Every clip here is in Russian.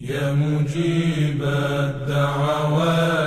يا مجيب الدعوات.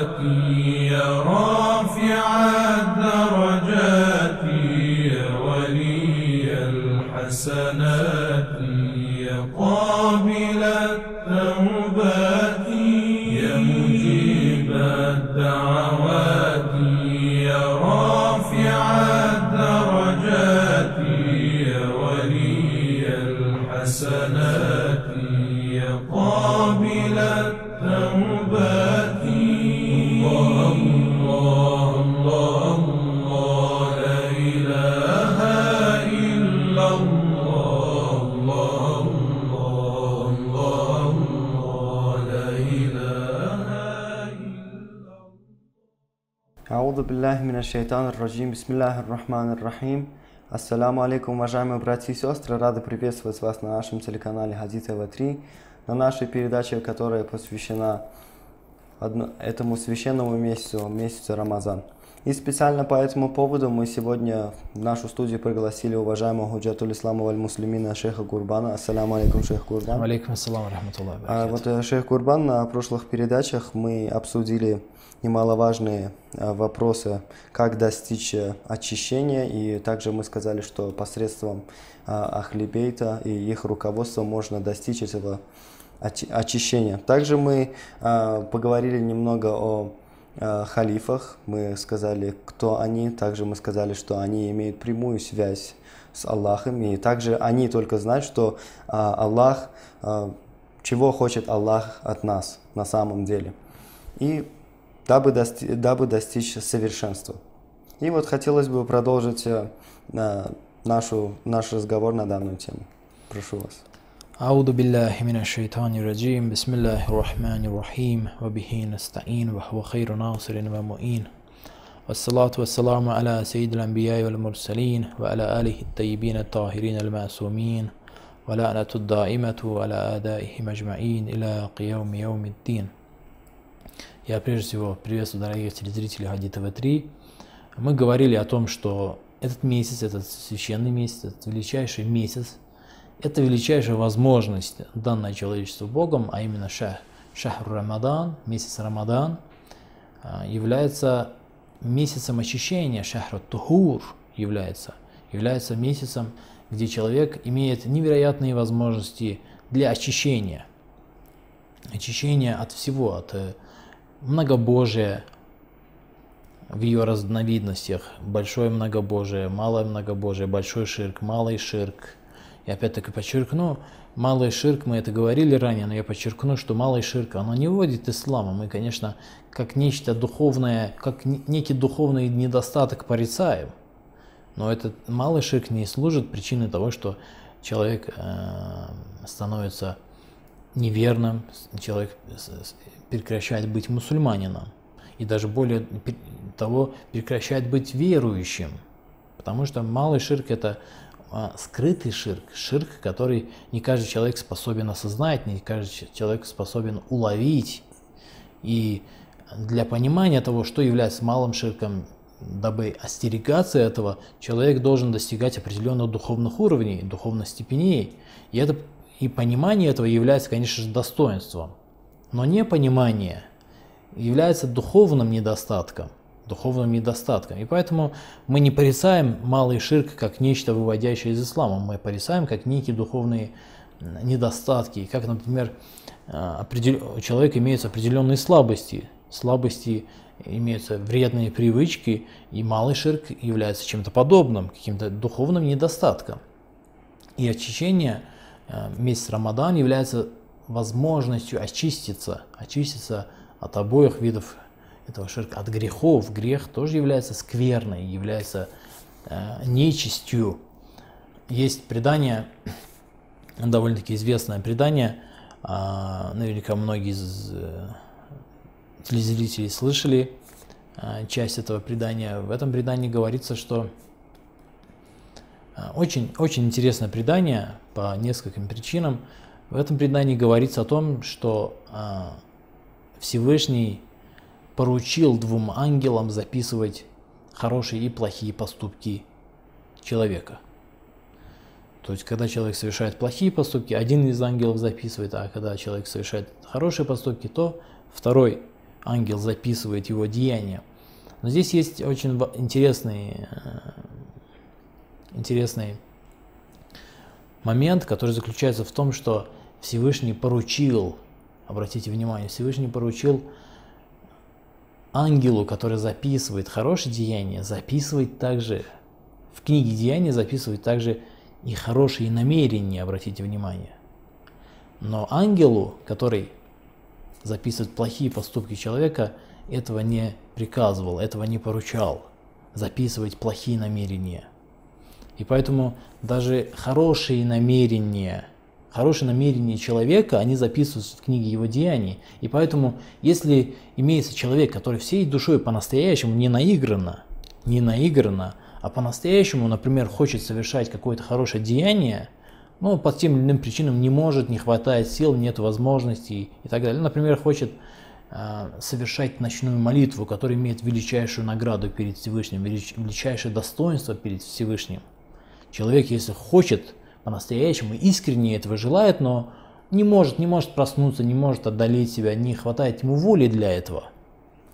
Шайтан раджим, бисмиллахи рахман рахим. Ассаламу алейкум, уважаемые братья и сестры. Рады приветствовать вас на нашем телеканале Хадис ТВ3, на нашей передаче, которая посвящена одно- этому священному месяцу, месяцу Рамазан. И специально по этому поводу мы сегодня в нашу студию пригласили уважаемого Худжатуль Ислама Валь Муслимина шейха Гурбана. Ассаламу алейкум, шейх Гурбан. Алейкум ассалам рахматуллах. А вот э, шейх Курбан, на прошлых передачах мы обсудили немаловажные э, вопросы, как достичь э, очищения, и также мы сказали, что посредством э, Ахлибейта и их руководства можно достичь этого очи- очищения. Также мы поговорили немного о халифах, мы сказали, кто они, также мы сказали, что они имеют прямую связь с Аллахом, и также они только знают, что Аллах, чего хочет Аллах от нас на самом деле, и дабы, дости- дабы достичь совершенства. И вот хотелось бы продолжить э, а, нашу, наш разговор на данную тему. Прошу вас. أعوذ بالله من الشيطان الرجيم بسم الله الرحمن الرحيم وبه نستعين وهو خير ناصر ومؤين والصلاة والسلام على سيد الأنبياء والمرسلين وعلى آله الطيبين الطاهرين المعصومين ولعنة الدائمة على آدائهم أجمعين إلى قيام يوم الدين Я прежде всего приветствую дорогих телезрителей Хади ТВ3. Мы говорили о том, что этот месяц, этот священный месяц, этот величайший месяц, это величайшая возможность, данная человечеству Богом, а именно шах, шахр Рамадан, месяц Рамадан, а, является месяцем очищения, шахр Тухур является, является месяцем, где человек имеет невероятные возможности для очищения. Очищения от всего, от многобожия в ее разновидностях. Большое многобожие, малое многобожие, большой ширк, малый ширк. И опять-таки подчеркну, малый ширк, мы это говорили ранее, но я подчеркну, что малый ширк, оно не вводит ислама. Мы, конечно, как нечто духовное, как не- некий духовный недостаток порицаем. Но этот малый ширк не служит причиной того, что человек э, становится неверным, человек прекращает быть мусульманином. И даже более того, прекращает быть верующим. Потому что малый ширк это а, скрытый ширк, ширк, который не каждый человек способен осознать, не каждый человек способен уловить. И для понимания того, что является малым ширком, дабы остерегаться этого, человек должен достигать определенных духовных уровней, духовных степеней. И, это, и понимание этого является, конечно же, достоинством. Но непонимание является духовным недостатком. Духовным недостатком. И поэтому мы не порицаем малый ширк как нечто выводящее из ислама. Мы порицаем как некие духовные недостатки. Как, например, а, определ- у человека имеются определенные слабости. Слабости имеются вредные привычки, и малый ширк является чем-то подобным, каким-то духовным недостатком. И очищение э, месяц Рамадан является возможностью очиститься, очиститься от обоих видов этого ширка, от грехов. Грех тоже является скверной, является э, нечистью. Есть предание, довольно-таки известное предание, а, наверняка многие из э, телезрителей слышали а, часть этого предания. В этом предании говорится, что а, очень, очень интересное предание по нескольким причинам. В этом предании говорится о том, что а, Всевышний поручил двум ангелам записывать хорошие и плохие поступки человека. То есть, когда человек совершает плохие поступки, один из ангелов записывает, а когда человек совершает хорошие поступки, то второй ангел записывает его деяния. Но здесь есть очень интересный, э, интересный момент, который заключается в том, что Всевышний поручил, обратите внимание, Всевышний поручил ангелу, который записывает хорошие деяния, записывать также, в книге деяния записывать также и хорошие намерения, обратите внимание. Но ангелу, который записывает плохие поступки человека, этого не приказывал, этого не поручал, записывать плохие намерения. И поэтому даже хорошие намерения, хорошие намерения человека, они записываются в книге его деяний. И поэтому, если имеется человек, который всей душой по-настоящему не наигранно, не наигранно, а по-настоящему, например, хочет совершать какое-то хорошее деяние, но по тем или иным причинам не может, не хватает сил, нет возможностей и так далее. Например, хочет э, совершать ночную молитву, которая имеет величайшую награду перед Всевышним, велич, величайшее достоинство перед Всевышним. Человек, если хочет по-настоящему, искренне этого желает, но не может, не может проснуться, не может отдалить себя, не хватает ему воли для этого,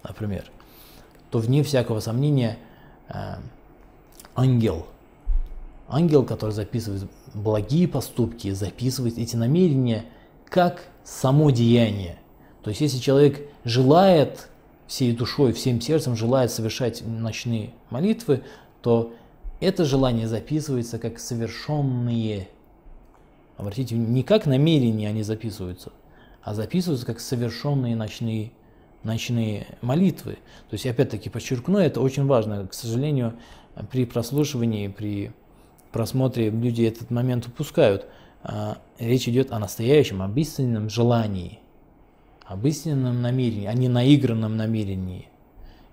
например, то вне всякого сомнения э, ангел. Ангел, который записывает благие поступки, записывает эти намерения как само деяние. То есть если человек желает всей душой, всем сердцем желает совершать ночные молитвы, то это желание записывается как совершенные. Обратите, не как намерения они записываются, а записываются как совершенные ночные, ночные молитвы. То есть, опять-таки, подчеркну, это очень важно. К сожалению, при прослушивании, при просмотре люди этот момент упускают. А, речь идет о настоящем, об истинном желании, об истинном намерении, а не наигранном намерении.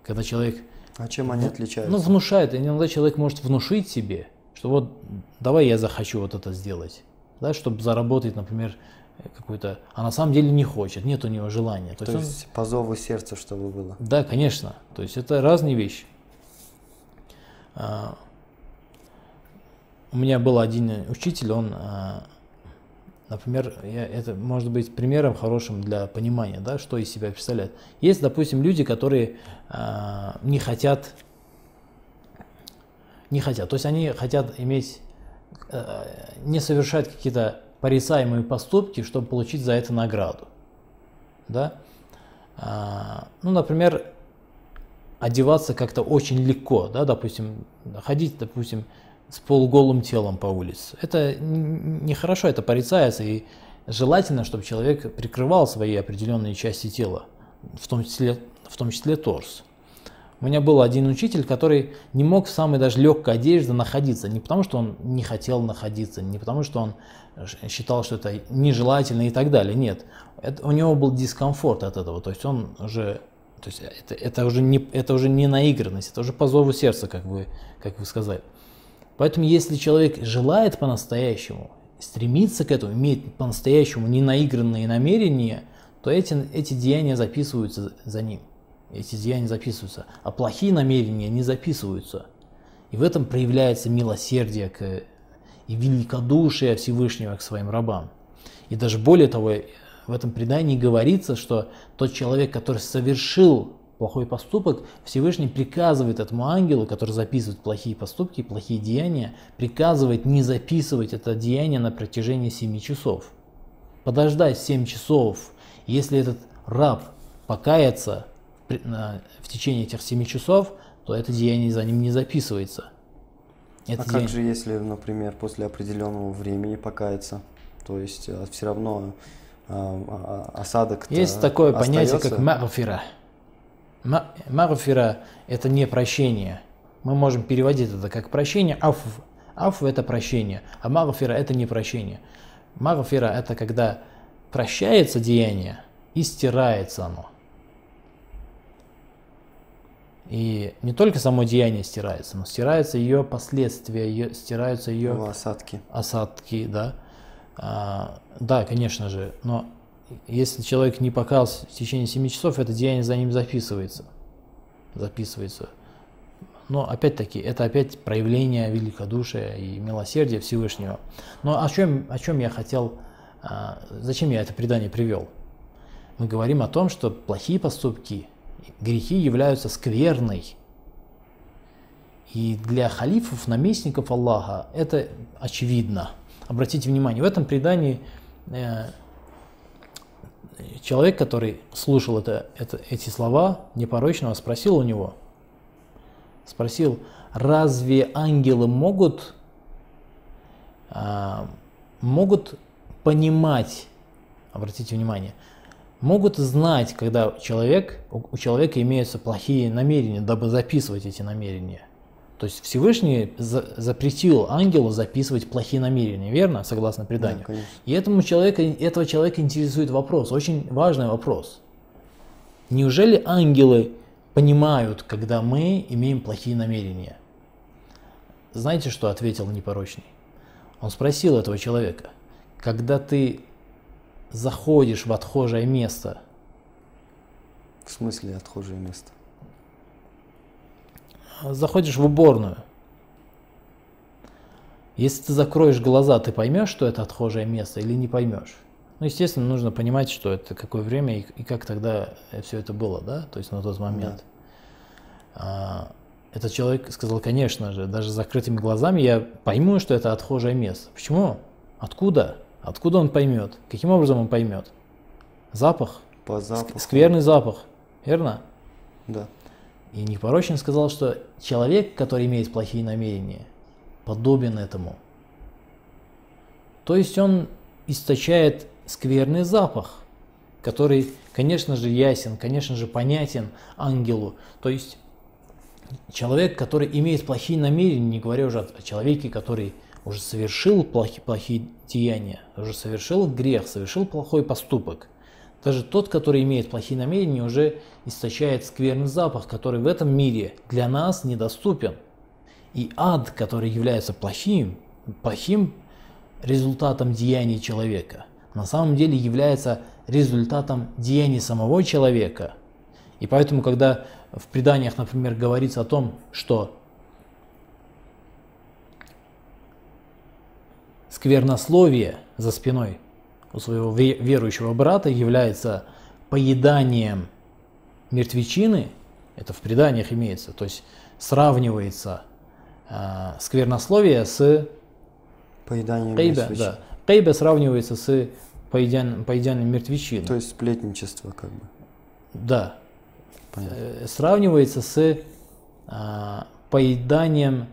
Когда человек... А чем они отличаются? Ну, внушает. Иногда человек может внушить себе, что вот давай я захочу вот это сделать. Да, чтобы заработать, например, какой-то... А на самом деле не хочет, нет у него желания. То, То есть, есть он... по зову сердца, чтобы было. Да, конечно. То есть это разные вещи. А, у меня был один учитель, он, а, например, это может быть примером хорошим для понимания, да, что из себя представляет. Есть, допустим, люди, которые а, не хотят, не хотят, то есть они хотят иметь, не совершать какие-то порицаемые поступки, чтобы получить за это награду, да. Ну, например, одеваться как-то очень легко, да, допустим, ходить, допустим, с полуголым телом по улице. Это нехорошо, это порицается, и желательно, чтобы человек прикрывал свои определенные части тела, в том числе, в том числе торс. У меня был один учитель, который не мог в самой даже легкой одежде находиться, не потому что он не хотел находиться, не потому что он считал, что это нежелательно и так далее. Нет, это, у него был дискомфорт от этого, то есть он уже то есть это, это, уже не, это уже не наигранность, это уже по зову сердца, как вы, как вы сказали. Поэтому если человек желает по-настоящему, стремится к этому, имеет по-настоящему ненаигранные намерения, то эти, эти деяния записываются за ним. Эти деяния записываются. А плохие намерения не записываются. И в этом проявляется милосердие к, и великодушие Всевышнего к своим рабам. И даже более того, в этом предании говорится, что тот человек, который совершил плохой поступок, Всевышний приказывает этому ангелу, который записывает плохие поступки, плохие деяния, приказывает не записывать это деяние на протяжении 7 часов. Подождать 7 часов. Если этот раб покается в течение этих 7 часов, то это деяние за ним не записывается. Это а деяние... как же, если, например, после определенного времени покаяться? То есть э, все равно а, а, осадок Есть такое понятие, как магфира. Магфира – это не прощение. Мы можем переводить это как прощение. Аф, аф – это прощение, а магфира – это не прощение. Магфира – это когда прощается деяние и стирается оно. И не только само деяние стирается, но стираются ее последствия, ее, стираются ее осадки. осадки, да. А, да, конечно же, но если человек не покался в течение 7 часов, это деяние за ним записывается. Записывается. но опять-таки это опять проявление великодушия и милосердия Всевышнего. Но о чем, о чем я хотел, а, зачем я это предание привел? Мы говорим о том, что плохие поступки, грехи являются скверной. И для халифов, наместников Аллаха это очевидно. Обратите внимание, в этом предании э, человек, который слушал это, это, эти слова непорочного, спросил у него, спросил, разве ангелы могут, а, могут понимать, обратите внимание, могут знать, когда человек, у человека имеются плохие намерения, дабы записывать эти намерения. То есть Всевышний за, запретил ангелу записывать плохие намерения, верно, согласно преданию. Да, И этому человека, этого человека интересует вопрос, очень важный вопрос. Неужели ангелы понимают, когда мы имеем плохие намерения? Знаете, что ответил непорочный? Он спросил этого человека, когда ты заходишь в отхожее место, В смысле отхожее место? Заходишь в уборную. Если ты закроешь глаза, ты поймешь, что это отхожее место или не поймешь? Ну, естественно, нужно понимать, что это, какое время и, и как тогда все это было, да, то есть на тот момент. А, этот человек сказал, конечно же, даже с закрытыми глазами я пойму, что это отхожее место. Почему? Откуда? Откуда он поймет? Каким образом он поймет? Запах. По запаху. Скверный запах, верно? Да. И непорочен сказал, что человек, который имеет плохие намерения, подобен этому. То есть он источает скверный запах, который, конечно же, ясен, конечно же, понятен ангелу. То есть человек, который имеет плохие намерения, не говоря уже о человеке, который уже совершил плохие, плохие деяния, уже совершил грех, совершил плохой поступок. Даже тот, который имеет плохие намерения, уже источает скверный запах, который в этом мире для нас недоступен. И ад, который является плохим, плохим результатом деяний человека, на самом деле является результатом деяний самого человека. И поэтому, когда в преданиях, например, говорится о том, что сквернословие за спиной у своего ве- верующего брата является поеданием мертвечины, это в преданиях имеется, то есть сравнивается э, сквернословие с Поедание Кейбе, мертвеч- да. Кейбе сравнивается с поедян, поедянием мертвечины. То есть сплетничество, как бы. Да. Понятно. Э, Сравнивается с а, поеданием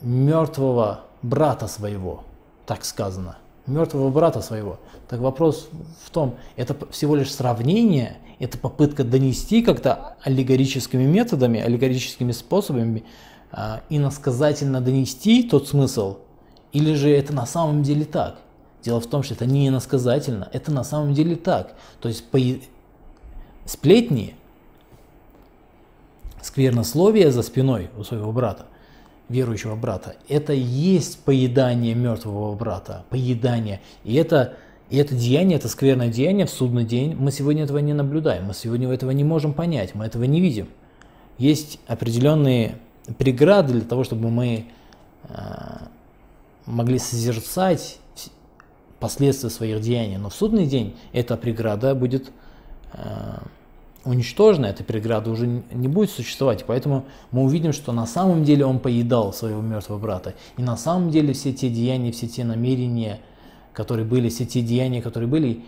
мертвого брата своего, так сказано. Мертвого брата своего. Так вопрос в том, это всего лишь сравнение, это попытка донести как-то аллегорическими методами, аллегорическими способами, а, иносказательно донести тот смысл, или же это на самом деле так? Дело в том, что это не иносказательно, это на самом деле так. То есть пое- сплетни, сквернословие за спиной у своего брата, верующего брата, это и есть поедание мертвого брата, поедание. И это, и это деяние, это скверное деяние в судный день, мы сегодня этого не наблюдаем, мы сегодня этого не можем понять, мы этого не видим. Есть определенные преграды для того, чтобы мы а, могли созерцать последствия своих деяний. Но в судный день эта преграда будет э, уничтожена, эта преграда уже не будет существовать. Поэтому мы увидим, что на самом деле он поедал своего мертвого брата. И на самом деле все те деяния, все те намерения, которые были, все те деяния, которые были,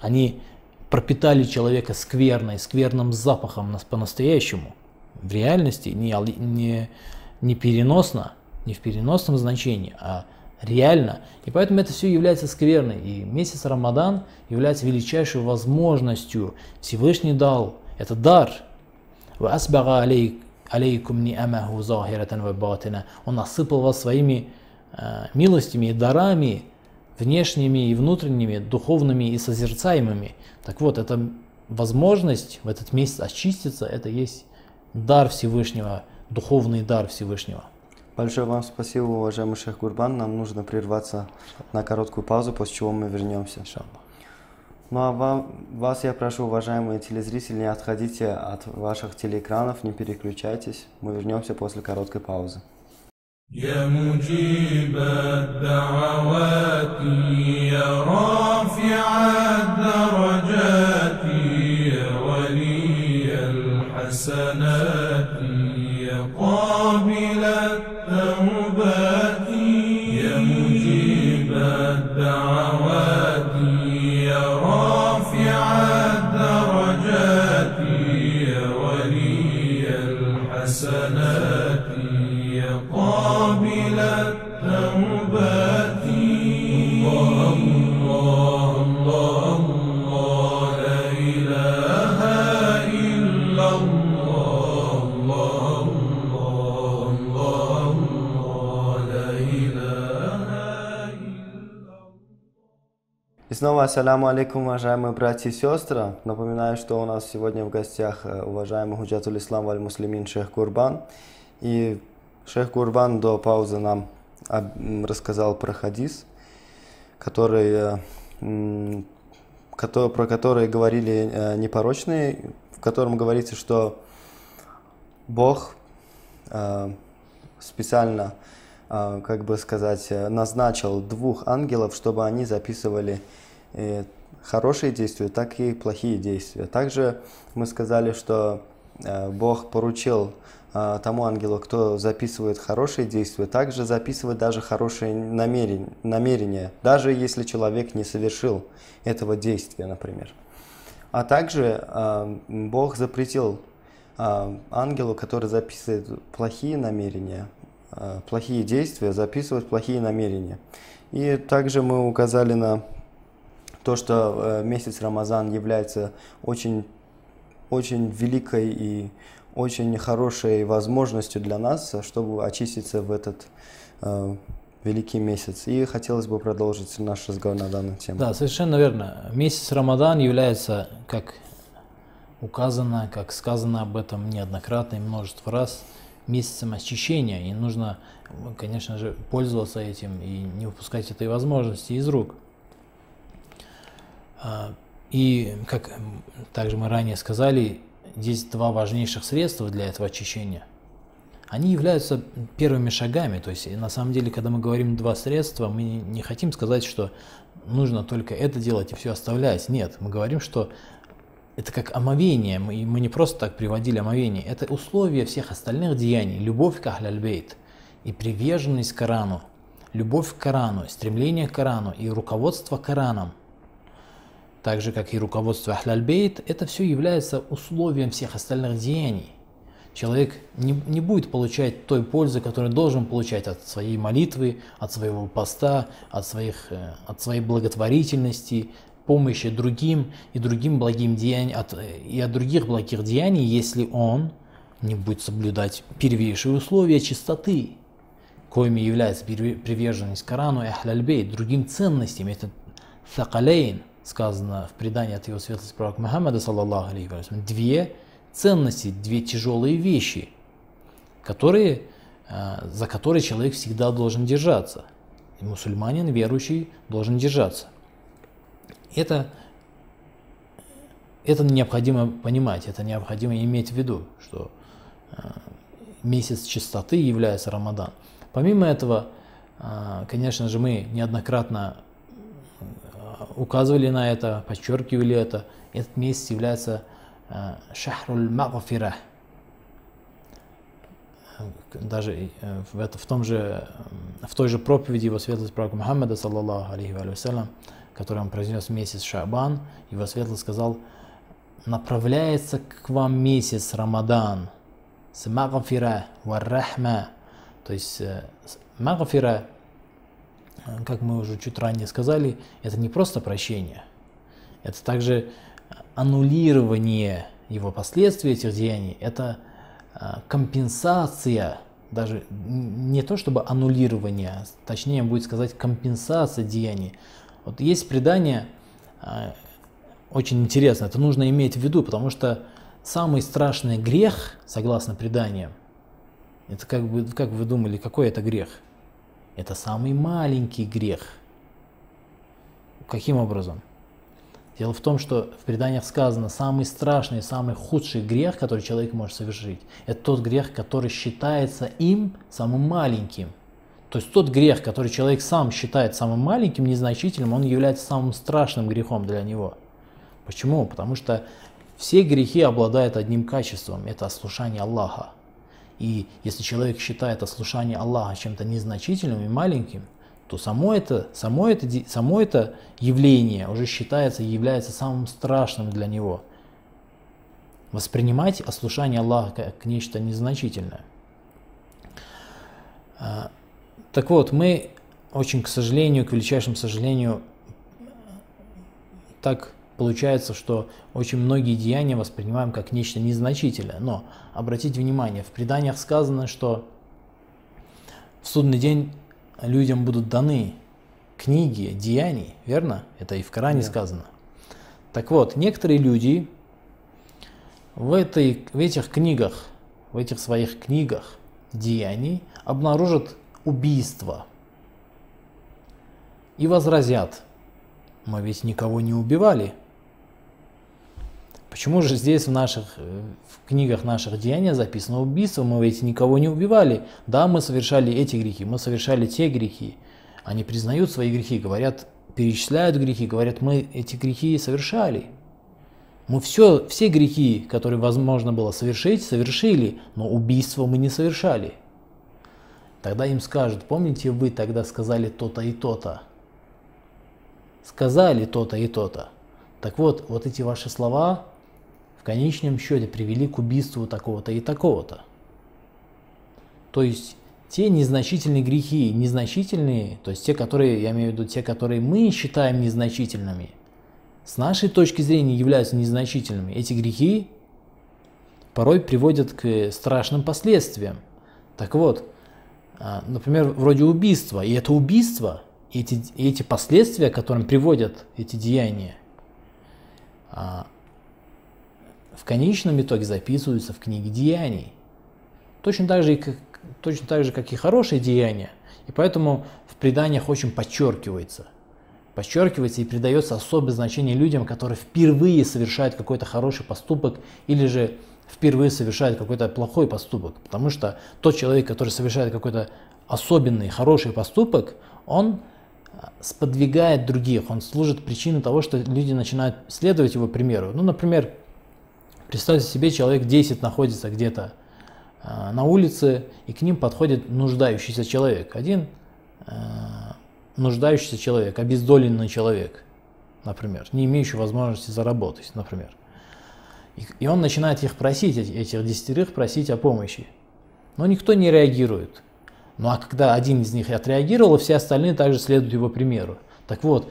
они пропитали человека скверной, скверным запахом нас- по-настоящему. В реальности не, не, не переносно, не в переносном значении, а реально. И поэтому это все является скверной. И месяц Рамадан является величайшей возможностью. Всевышний дал это дар. Он осыпал вас своими э, милостями и дарами, внешними и внутренними, духовными и созерцаемыми. Так вот, эта возможность в этот месяц очиститься, это есть дар Всевышнего, духовный дар Всевышнего. Большое вам спасибо, уважаемый шейх Гурбан. Нам нужно прерваться на короткую паузу, после чего мы вернемся. Иншаллах. Ну а вам, вас я прошу, уважаемые телезрители, не отходите от ваших телеэкранов, не переключайтесь. Мы вернемся после короткой паузы. يا مجيب الدعوات Ассаляму алейкум, уважаемые братья и сестры. Напоминаю, что у нас сегодня в гостях э, уважаемый Худжатуль Ислам Валь Муслимин Шейх Курбан. И Шейх Курбан до паузы нам рассказал про хадис, который, э, м, кото- про который говорили э, непорочные, в котором говорится, что Бог специально, как бы сказать, назначил двух ангелов, чтобы они записывали хорошие действия, так и плохие действия. Также мы сказали, что э, Бог поручил э, тому ангелу, кто записывает хорошие действия, также записывать даже хорошие намерен- намерения, даже если человек не совершил этого действия, например. А также э, Бог запретил ангелу, который записывает плохие намерения, плохие действия, записывать плохие намерения. И также мы указали на то, что э, месяц Рамазан является очень, очень великой и очень хорошей возможностью для нас, чтобы очиститься в этот э, великий месяц. И хотелось бы продолжить наш разговор на данную тему. Да, совершенно верно. Месяц Рамадан является, как указано, как сказано об этом неоднократно и множество раз, месяцем очищения. И нужно, конечно же, пользоваться этим и не упускать этой возможности из рук. А, И, как также мы ранее сказали, есть два важнейших средства для этого очищения. Они являются первыми шагами. То есть, на самом деле, когда мы говорим два средства, мы не- хотим сказать, что нужно только это делать и все оставлять. Нет, мы говорим, что это как омовение. Мы, мы не просто так приводили омовение. Это условие всех остальных деяний. Любовь к Ахляльбейт и приверженность Корану. Любовь к Корану, стремление к Корану и руководство Кораном так же как и руководство Ахляльбейт, это все является условием всех остальных деяний. Человек не, не будет получать той пользы, которую должен получать от своей молитвы, от своего поста, от, своих, э, от своей благотворительности, помощи другим и другим благим деяниям, от, э, и от других благих деяний, если он не будет соблюдать первейшие условия чистоты, коими является приверженность Корану и Ахляльбейт, другим ценностям. Это Сакалейн, сказано в предании от его светлости пророка Мухаммада, саллаллаху алейхи две ценности, две тяжелые вещи, которые, э, за которые человек всегда должен держаться. И мусульманин, верующий, должен держаться. Это, это необходимо понимать, это необходимо иметь в виду, что э, месяц чистоты является Рамадан. Помимо этого, э, конечно же, мы неоднократно указывали на это, подчеркивали это. Этот месяц является э, шахруль магфира. Даже э, в, это, в, том же, э, в той же проповеди его светлость пророка Мухаммада, саллаллаху алейхи ва салям, который он произнес месяц Шабан, его светлость сказал, направляется к вам месяц Рамадан с магфира ва рахма. То есть магфира как мы уже чуть ранее сказали, это не просто прощение, это также аннулирование его последствий этих деяний, это э, компенсация, даже не то чтобы аннулирование, а точнее будет сказать компенсация деяний. Вот есть предание, э, очень интересно, это нужно иметь в виду, потому что самый страшный грех, согласно преданиям, это как бы, как вы думали, какой это грех? Это самый маленький грех. Каким образом? Дело в том, что в преданиях сказано, самый страшный, самый худший грех, который человек может совершить, это тот грех, который считается им самым маленьким. То есть тот грех, который человек сам считает самым маленьким, незначительным, он является самым страшным грехом для него. Почему? Потому что все грехи обладают одним качеством – это ослушание Аллаха. И если человек считает ослушание Аллаха чем-то незначительным и маленьким, то само это, само, это, само это явление уже считается и является самым страшным для него. Воспринимать ослушание Аллаха как нечто незначительное. А, так вот, мы очень, к сожалению, к величайшему сожалению, так получается, что очень многие деяния воспринимаем как нечто незначительное. Но обратите внимание, в преданиях сказано, что в судный день людям будут даны книги деяний, верно? Это и в Коране да. сказано. Так вот, некоторые люди в, этой, в этих книгах, в этих своих книгах деяний обнаружат убийство и возразят, мы ведь никого не убивали. Почему же здесь в наших в книгах наших деяний записано убийство? Мы ведь никого не убивали. Да, мы совершали эти грехи, мы совершали те грехи. Они признают свои грехи, говорят, перечисляют грехи, говорят, мы эти грехи совершали. Мы все, все грехи, которые возможно было совершить, совершили, но убийство мы не совершали. Тогда им скажут, помните, вы тогда сказали то-то и то-то. Сказали то-то и то-то. Так вот, вот эти ваши слова в конечном счете привели к убийству такого-то и такого-то. То есть те незначительные грехи, незначительные, то есть те, которые, я имею в виду, те, которые мы считаем незначительными, с нашей точки зрения являются незначительными. Эти грехи порой приводят к страшным последствиям. Так вот, а, например, вроде убийства, и это убийство, и эти, и эти последствия, к которым приводят эти деяния, а, в конечном итоге записываются в книге деяний. Точно так же, как, точно так же, как и хорошие деяния. И поэтому в преданиях очень подчеркивается. Подчеркивается и придается особое значение людям, которые впервые совершают какой-то хороший поступок или же впервые совершает какой-то плохой поступок. Потому что тот человек, который совершает какой-то особенный, хороший поступок, он а, сподвигает других, он служит причиной того, что люди начинают следовать его примеру. Ну, например, представьте себе, человек 10 находится где-то э, на улице, и к ним подходит нуждающийся человек. Один э, нуждающийся человек, обездоленный человек, например, не имеющий возможности заработать, например. И он начинает их просить, этих десятерых просить о помощи. Но никто не реагирует. Ну а когда один из них отреагировал, все остальные также следуют его примеру. Так вот,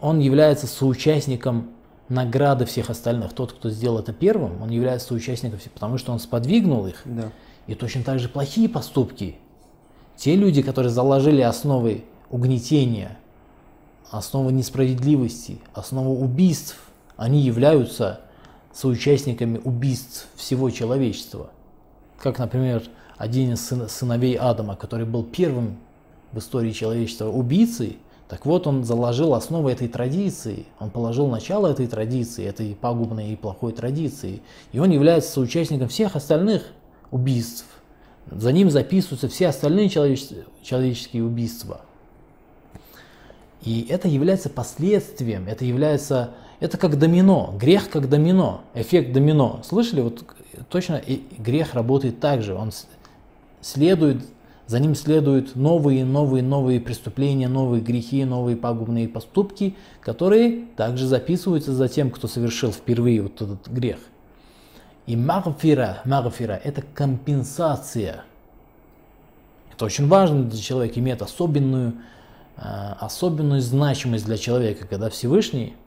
он является соучастником награды всех остальных. Тот, кто сделал это первым, он является соучастником, потому что он сподвигнул их. Да. И точно так же плохие поступки. Те люди, которые заложили основы угнетения, основы несправедливости, основу убийств, они являются соучастниками убийств всего человечества. Как, например, один из сыновей Адама, который был первым в истории человечества убийцей, так вот, он заложил основы этой традиции, он положил начало этой традиции, этой пагубной и плохой традиции. И он является соучастником всех остальных убийств. За ним записываются все остальные человеческие убийства. И это является последствием, это является это как домино, грех как домино, эффект домино. Слышали? Вот точно и грех работает так же. Он следует, за ним следуют новые, новые, новые преступления, новые грехи, новые пагубные поступки, которые также записываются за тем, кто совершил впервые вот этот грех. И магфира, магфира – это компенсация. Это очень важно для человека, имеет особенную, а, особенную значимость для человека, когда Всевышний –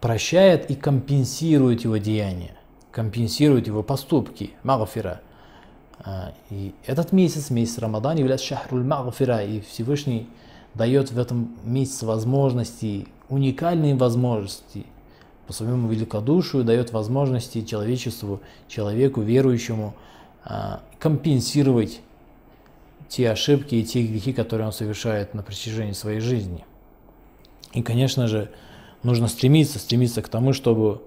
прощает и компенсирует его деяния, компенсирует его поступки, магфира. А, и этот месяц, месяц Рамадан, является шахруль магфира, и Всевышний дает в этом месяце возможности, уникальные возможности, по своему великодушию дает возможности человечеству, человеку, верующему, а, компенсировать те ошибки и те грехи, которые он совершает на протяжении своей жизни. И, конечно же, нужно стремиться, стремиться к тому, чтобы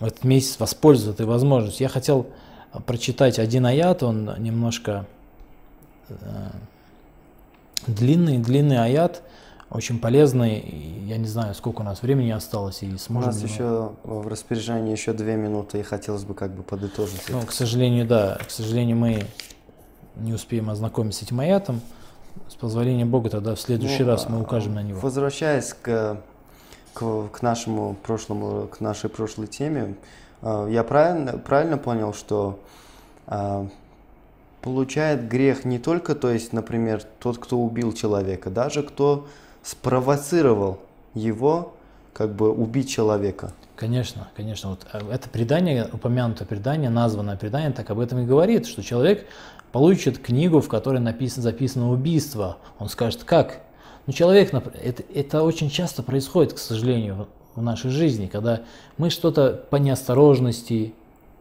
в этот месяц воспользоваться этой возможностью. Я хотел прочитать один аят, он немножко э, длинный, длинный аят, очень полезный. Я не знаю, сколько у нас времени осталось и сможем. У нас еще в распоряжении еще две минуты, и хотелось бы как бы подытожить. Ну, это. к сожалению, да, к сожалению, мы не успеем ознакомиться с этим аятом. С позволения Бога тогда в следующий Ну, раз мы а, укажем на него. Возвращаясь к, к, к нашему прошлому, к нашей прошлой теме, я правильно, правильно понял, что э, получает грех не только, то есть, например, тот, кто убил человека, даже кто спровоцировал его, как бы убить человека. Конечно, конечно. Вот э, это предание, упомянутое предание, названное предание, так об этом и говорит, что человек получит книгу, в которой написано, записано убийство. Он скажет, как? Ну, человек, это, это очень часто происходит, к сожалению, в нашей жизни, когда мы что-то по неосторожности,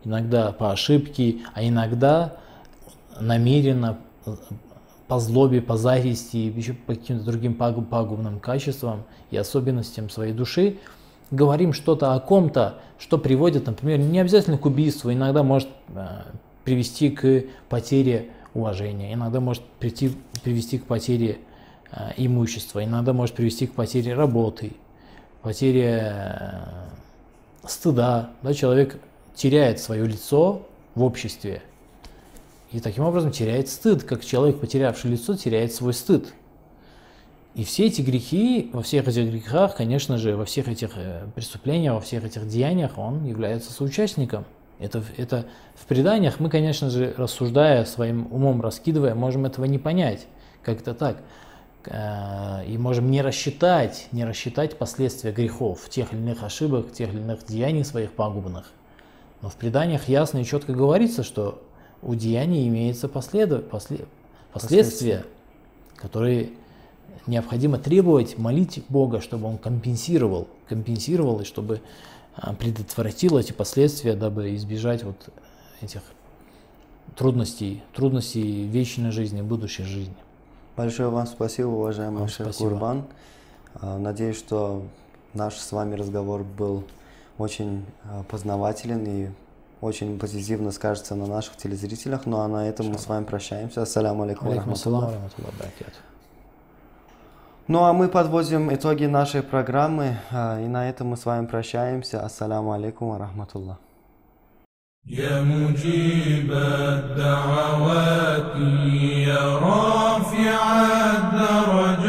иногда по ошибке, а иногда намеренно, по злобе, по зависти, еще по каким-то другим пагу- пагубным качествам и особенностям своей души, говорим что-то о ком-то, что приводит, например, не обязательно к убийству, иногда может э, привести к потере уважения, иногда может прийти, привести к потере э, имущества, иногда может привести к потере работы, потере э, стыда. Да, человек теряет свое лицо в обществе и таким образом теряет стыд, как человек, потерявший лицо, теряет свой стыд. И все эти грехи, во всех этих грехах, конечно же, во всех этих э, преступлениях, во всех этих деяниях он является соучастником. Это, это в преданиях мы, конечно же, рассуждая, своим умом раскидывая, можем этого не понять, как это так. Э, И можем не рассчитать, не рассчитать последствия грехов, тех или иных ошибок, тех или иных деяний своих пагубных. Но в преданиях ясно и четко говорится, что у деяний имеется последу- после- последствия, которые необходимо требовать, молить Бога, чтобы Он компенсировал, компенсировал и чтобы а, предотвратил эти последствия, дабы избежать вот этих трудностей, трудностей вечной жизни, будущей жизни. Большое вам спасибо, уважаемый Вам шейх спасибо. Курбан. А, Надеюсь, что наш с вами разговор был очень а, познавателен и очень позитивно скажется на наших телезрителях. Ну а на этом мы с вами прощаемся. Ассаляму алейкум. ва Алейкум ассалам, рахматуллах. ва рахматуллахи ва баракатух. Ну а мы подводим итоги нашей программы. а, И на этом мы с вами прощаемся. Ассаляму алейкум. ва рахматуллах. يا مجيب الدعوات يا رفيع الدرجات